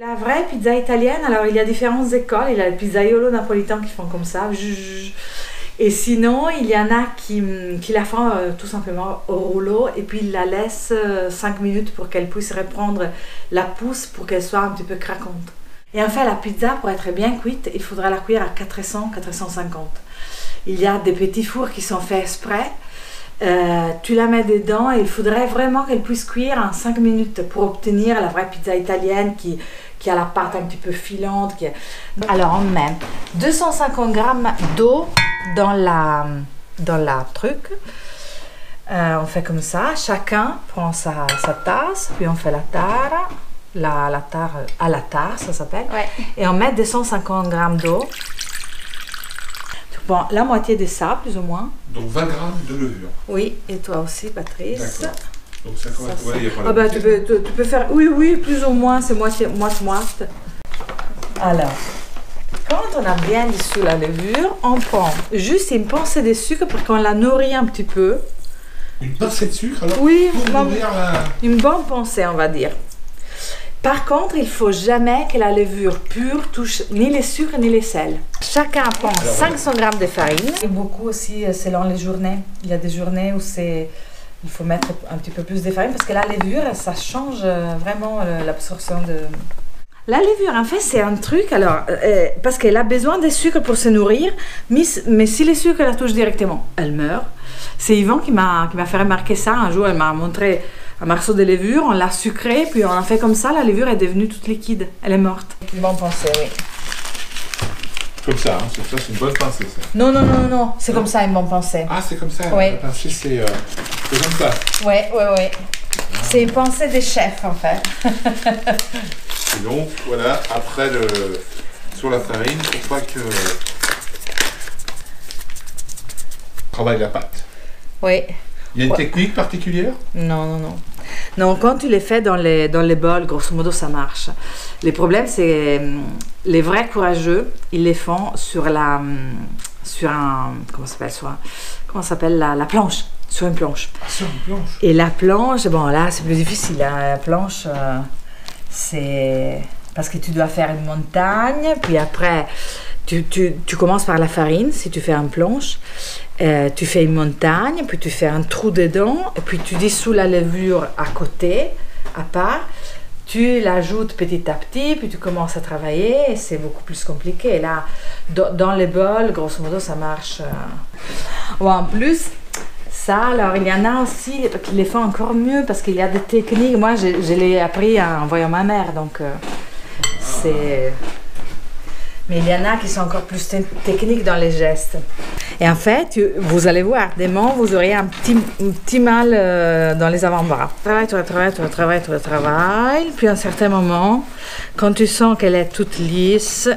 La vraie pizza italienne, alors il y a différentes écoles. Il y a le pizzaiolo napolitain qui font comme ça. Et sinon, il y en a qui, qui la font euh, tout simplement au rouleau et puis ils la laissent 5 minutes pour qu'elle puisse reprendre la pousse pour qu'elle soit un petit peu craquante. Et en fait, la pizza, pour être bien cuite, il faudra la cuire à 400-450. Il y a des petits fours qui sont faits exprès. Euh, tu la mets dedans et il faudrait vraiment qu'elle puisse cuire en 5 minutes pour obtenir la vraie pizza italienne qui, qui a la pâte un petit peu filante. Qui... Alors on met 250 g d'eau dans la, dans la truc. Euh, on fait comme ça, chacun prend sa, sa, tasse, puis on fait la tare, la, la tare à la tare, ça s'appelle. Ouais. Et on met 250 g d'eau. Tu prends la moitié de ça, plus ou moins. Donc 20 grammes de levure. Oui, et toi aussi, Patrice. D'accord. Donc ça Ça, correspond. c'est- Ouais, il y a pas la Ah bah, tu, moitié. peux, tu, tu peux faire, oui, oui, plus ou moins, c'est moitié, moite, moite. Alors, quand on a bien dissous la levure, on prend juste une pincée de sucre pour qu'on la nourrit un petit peu. Une pincée de sucre alors? Oui, pour la. Une bonne pensée, on va dire. Par contre, il faut jamais que la levure pure touche ni les sucres ni les sels. Chacun prend Alors, 500 g de farine. Et beaucoup aussi euh, selon les journées. Il y a des journées où c'est il faut mettre un petit peu plus de farine parce que la levure, ça change euh, vraiment euh, l'absorption de. La levure, en fait, c'est un truc, alors, euh, parce qu'elle a besoin de sucre pour se nourrir, mais, mais si les sucres la touchent directement, elle meurt. C'est Yvan qui m'a qui m'a fait remarquer ça. Un jour, elle m'a montré un morceau de levure, on l'a sucré, puis on a fait comme ça, la levure est devenue toute liquide. Elle est morte. Une bonne pensée, oui. Comme ça, hein, c'est ça, c'est une bonne pincée ça. Non, non, non, non, c'est comme ça, une bonne pensée. Ah, c'est comme ça. Ouais. La pincée, c'est euh, c'est comme ça. Ouais, ouais, ouais. C'est une pensée des chefs, en fait. Et donc, voilà, après le. Sur la farine, pour pas que. Travaille la pâte. Oui. Il y a une Ouais. technique particulière Non, non, non. Non, quand tu les fais dans les, dans les bols, grosso modo, ça marche. Les problèmes, c'est hum, les vrais courageux, ils les font sur la, hum, sur un, comment ça s'appelle, sur un- comment ça s'appelle la, la planche, sur une planche. Ah, sur une planche. Et la planche, bon là, c'est plus difficile. hein. La planche, euh, c'est parce que tu dois faire une montagne, puis après, tu, tu, tu commences par la farine, si tu fais une planche. Euh, tu fais une montagne, puis tu fais un trou dedans, et puis tu dissous la levure à côté, à part. Tu l'ajoutes petit à petit, puis tu commences à travailler, et c'est beaucoup plus compliqué. Là, dans, les bols, grosso modo, ça marche. euh. Ou en plus, alors il y en a aussi qui les font encore mieux parce qu'il y a des techniques. Moi, je, l'ai appris en voyant ma mère, donc euh, c'est. Mais il y en a qui sont encore plus te- techniques dans les gestes. Et en fait, vous allez voir, demain, vous aurez un petit, un petit mal euh, dans les avant-bras. Travail, tu travailles, tu travailles, tu travailles. Puis à un certain moment, quand tu sens qu'elle est toute lisse,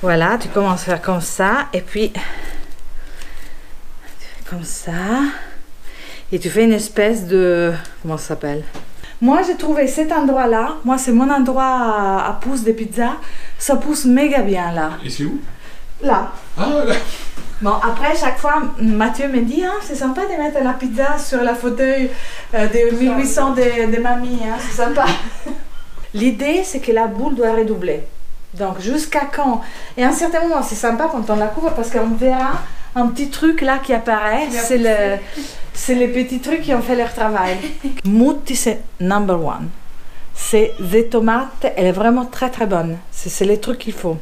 voilà, tu commences à faire comme ça. Et puis, comme ça. Et tu fais une espèce de... Comment ça s'appelle? Moi, j'ai trouvé cet endroit-là. Moi, c'est mon endroit à, à pousse de pizza. Ça pousse méga bien là. Et c'est où? Là. Ah, là Bon, après, chaque fois, Mathieu me dit ah, c'est sympa de mettre la pizza sur la fauteuil euh, de 1800 de, de mamie. Hein, c'est sympa. L'idée, c'est que la boule doit redoubler. Donc, jusqu'à quand? Et à un certain moment, c'est sympa quand on la couvre parce qu'on verra un petit truc là qui apparaît. C'est le, c'est les petits trucs qui ont fait leur travail. Mutti, c'est number one. C'est des tomates, elle est vraiment très très bonne. C'est c'est les trucs qu'il faut.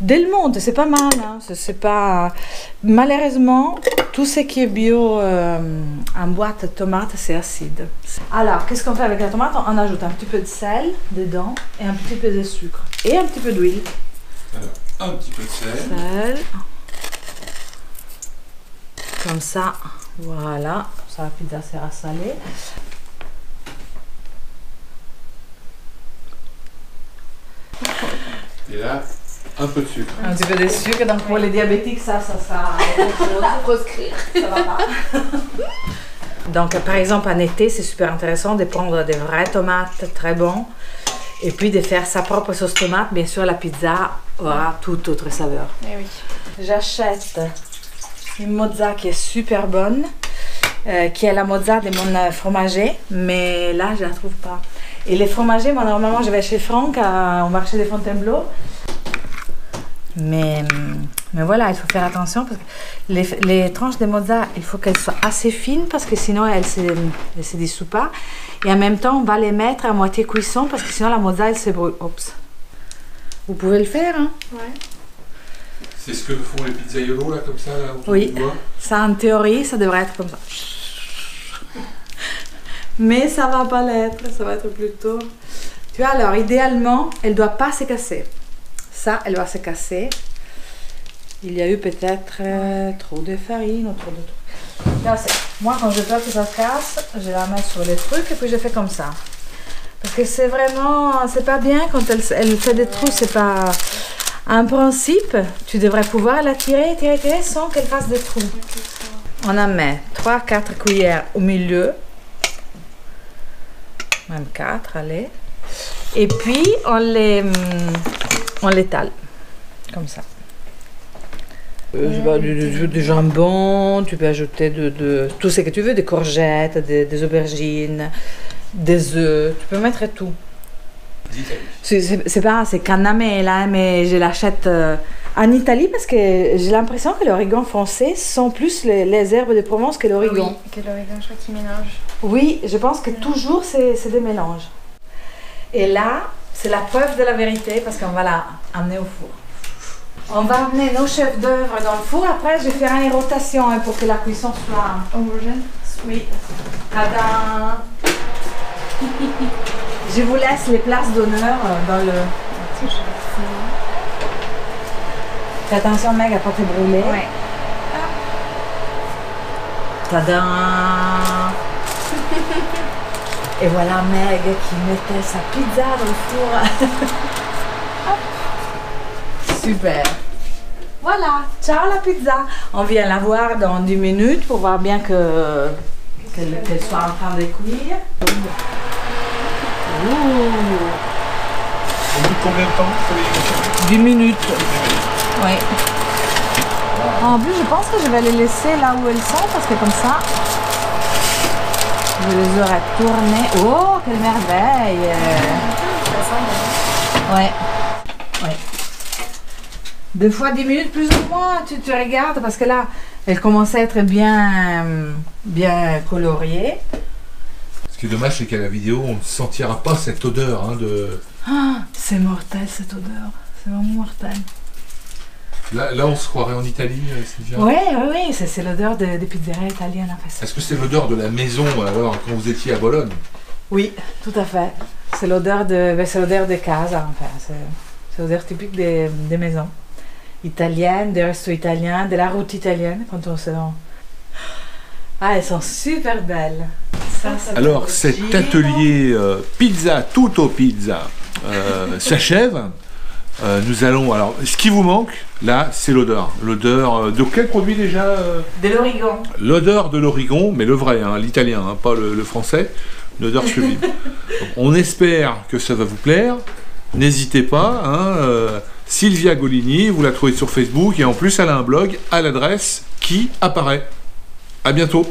Del Monte, c'est pas mal. Hein. C'est- C'est pas... Malheureusement, tout ce qui est bio euh, en boîte de tomates, c'est acide. Alors, qu'est-ce qu'on fait avec la tomate? On ajoute un petit peu de sel dedans et un petit peu de sucre et un petit peu d'huile. Alors, un petit peu de sel. Sel. Comme ça, voilà. Comme ça, la pizza sera salée. Et là, un peu de sucre. Un petit peu de sucre, donc pour les diabétiques, ça, ça chose. proscrire, ça va pas. Donc, par exemple, en été, c'est super intéressant de prendre des vraies tomates très bons et puis de faire sa propre sauce tomate. Bien sûr, la pizza aura toute autre saveur. Eh oui. J'achète une mozza qui est super bonne, euh, qui est la mozza de mon euh, fromager, mais là, je la trouve pas. Et les fromagers, moi normalement je vais chez Franck au marché des Fontainebleau. Mais, mais voilà, il faut faire attention parce que les, tranches de mozza, il faut qu'elles soient assez fines parce que sinon elles se, elles se pas. Et en même temps, on va les mettre à moitié cuisson parce que sinon la mozza elle se brûle. Oups. Vous pouvez le faire, hein Ouais. C'est ce que font les pizzaiolos là, comme ça, là, autour Oui. du doigt Ça, en théorie, ça devrait être comme ça. Mais ça va pas l'être, ça va être plutôt. Tu vois, alors idéalement, elle doit pas se casser. Ça, elle va se casser. Il y a eu peut-être euh, trop de farine ou trop de trucs. Là, Moi, quand je peur que ça se casse, je la mets sur les trucs et puis je fais comme ça. Parce que c'est vraiment, c'est pas bien quand elle, elle fait des trous, c'est pas. En principe, tu devrais pouvoir la tirer, tirer, tirer sans qu'elle fasse des trous. On en met 3-4 cuillères au milieu. Même 4, allez. Et puis, on les, hum, on l'étale. Comme ça. Euh, je pas, du, du- du jambon, tu peux ajouter de, de- tout ce que tu veux, des courgettes, des, des aubergines, des œufs, tu peux mettre tout. C'est- pas, c'est canamé là, mais je l'achète euh, en Italie parce que j'ai l'impression que l'origan français sont plus les, les herbes de Provence que l'origan. Oui, que l'origan, je crois qu'il mélange. Oui, je pense que toujours c'est des mélanges. Et là, c'est la preuve de la vérité parce qu'on va la amener au four. On va amener nos chefs d'œuvre dans le four. Après, je ferai une rotation hein, pour que la cuisson soit. Homogène. Oui. Tadam Je vous laisse les places d'honneur euh, dans le. Fais attention, Meg, à pas te brûler. Ouais. Tadam Et voilà Meg qui mettait sa pizza dans le four. Hop. Super. Voilà, ciao la pizza. On vient la voir dans 10 minutes pour voir bien que qu'elle qu'elle soit en train de cuire. Ouh, Au bout de combien de temps faut les- 10 minutes. Oui. En plus, je pense que je vais les laisser là où elles sont parce que comme ça, je les aurai tournées. Oh, quelle merveille! Ouais. Ouais. Deux fois 10 minutes plus ou moins, tu, tu regardes parce que là, elle commence à être bien, bien coloriée. Ce qui est dommage, c'est qu'à la vidéo, on ne sentira pas cette odeur hein, de. Ah, c'est mortel cette odeur. C'est vraiment mortel. Là, là, on se croirait en Italie, euh, Sylvia. Oui, oui, oui, c'est l'odeur de- des pizzerias italiennes en fait. ça. Est-ce que c'est l'odeur de la maison alors quand vous étiez à Bologne? Oui, tout à fait. C'est l'odeur de, ben, c'est l'odeur de casa, enfin. C'est, c'est l'odeur typique des, des maisons italiennes, des restos italiens, de la route italienne quand on se rend. Ah, elles sont super belles. Ça, ça Alors, cet atelier euh, pizza, tutto pizza, euh, s'achève. Euh, nous allons. Alors, ce qui vous manque, là, c'est l'odeur. L'odeur de quel produit déjà De l'origan. L'odeur de l'origon, mais le vrai, hein, l'italien, hein, pas le, le français. L'odeur sublime. On espère que ça va vous plaire. N'hésitez pas. hein, Sylvia Golini, vous la trouvez sur Facebook et en plus, elle a un blog à l'adresse qui apparaît. À bientôt.